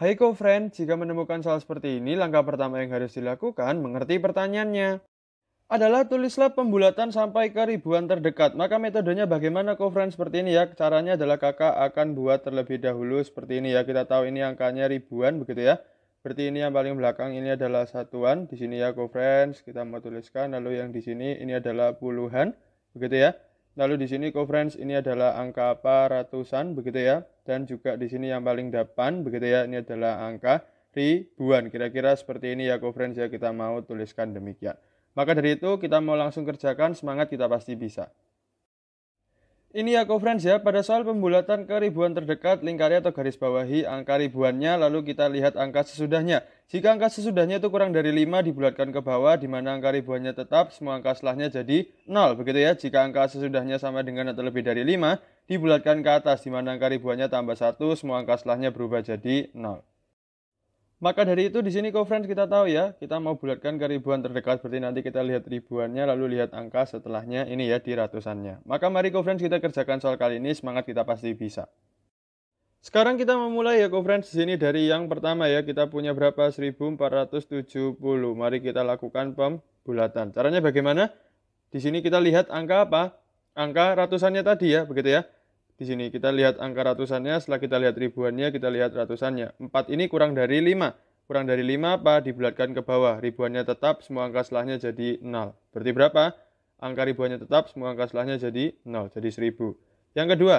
Hai co-friend, jika menemukan soal seperti ini, langkah pertama yang harus dilakukan mengerti pertanyaannya. Adalah tulislah pembulatan sampai ke ribuan terdekat. Maka metodenya bagaimana co-friend seperti ini ya. Caranya adalah kakak akan buat terlebih dahulu seperti ini ya. Kita tahu ini angkanya ribuan begitu ya. Berarti ini yang paling belakang ini adalah satuan. Di sini ya co-friends kita mau tuliskan. Lalu yang di sini ini adalah puluhan begitu ya. Lalu di sini co-friends ini adalah angka apa ratusan begitu ya. Dan juga di sini yang paling depan begitu ya ini adalah angka ribuan. Kira-kira seperti ini ya co-friends ya kita mau tuliskan demikian. Maka dari itu kita mau langsung kerjakan semangat kita pasti bisa. Ini ya co-friends ya, pada soal pembulatan ke ribuan terdekat, lingkari atau garis bawahi angka ribuannya, lalu kita lihat angka sesudahnya. Jika angka sesudahnya itu kurang dari 5 dibulatkan ke bawah, di mana angka ribuannya tetap, semua angka setelahnya jadi 0. Begitu ya, jika angka sesudahnya sama dengan atau lebih dari 5, dibulatkan ke atas, di mana angka ribuannya tambah 1, semua angka setelahnya berubah jadi 0. Maka dari itu di sini co-friends kita tahu ya, kita mau bulatkan ke ribuan terdekat berarti nanti kita lihat ribuannya lalu lihat angka setelahnya ini ya di ratusannya. Maka mari co-friends kita kerjakan soal kali ini, semangat kita pasti bisa. Sekarang kita memulai ya co-friends di sini dari yang pertama ya, kita punya berapa 1470. Mari kita lakukan pembulatan. Caranya bagaimana? Di sini kita lihat angka apa? Angka ratusannya tadi ya, begitu ya. Di sini kita lihat angka ratusannya, setelah kita lihat ribuannya, kita lihat ratusannya. 4 ini kurang dari 5. Kurang dari 5 apa? Dibulatkan ke bawah. Ribuannya tetap, semua angka setelahnya jadi 0. Berarti berapa? Angka ribuannya tetap, semua angka setelahnya jadi 0, jadi 1000. Yang kedua,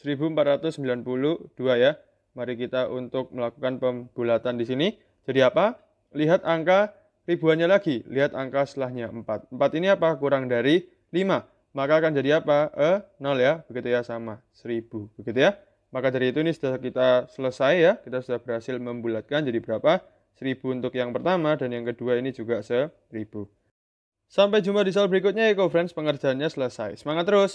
1492 ya. Mari kita untuk melakukan pembulatan di sini. Jadi apa? Lihat angka ribuannya lagi. Lihat angka setelahnya 4. 4 ini apa? Kurang dari 5 maka akan jadi apa? E, 0 ya, begitu ya, sama 1000, begitu ya. Maka dari itu ini sudah kita selesai ya, kita sudah berhasil membulatkan jadi berapa? 1000 untuk yang pertama dan yang kedua ini juga 1000. Sampai jumpa di soal berikutnya ya, friends, pengerjaannya selesai. Semangat terus!